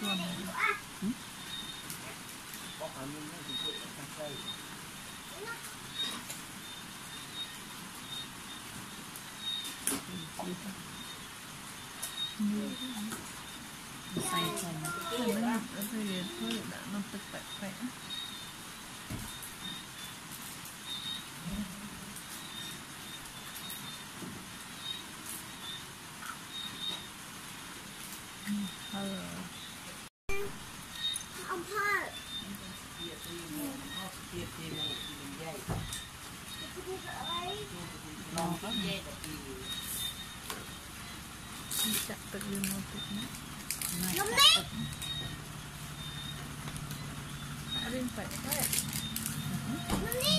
Luôn này. xay chồng Thì nó nhập ở đây thôi đã nó tức bạch bạch Hello. Chắc tự nhiên nó tức nữa. Nóng đi Đã đến phải đấy. Nóng đi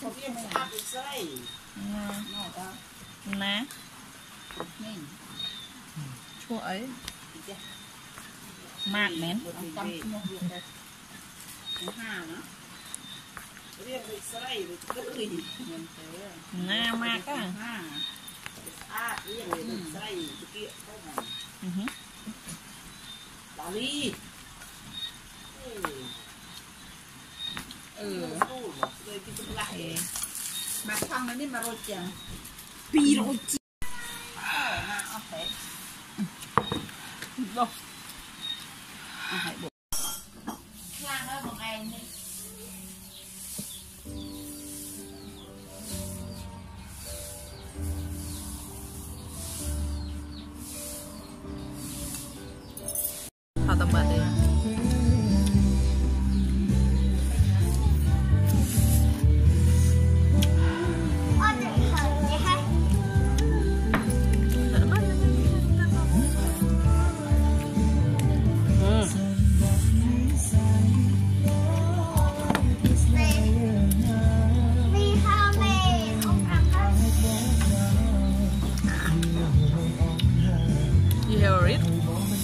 សុខស្អាតដូចស្រីណាណាដល់ណានេះឈ្មោះអីម៉ាត់មែនតាមឈ្មោះវាទៅហាណារៀងដូចស្រីដូចគិតរីមែនទេណាម៉ាត់ហ្នឹងស្អាតរៀងដូចស្រីតិចហ្នឹងហឺដាលី មកថងនេះមករត់ចឹង Pi rồi ណាអស់ទេបោះអស់ហើយបុខ្លាំងហើយបងឯងនេះ How the butter?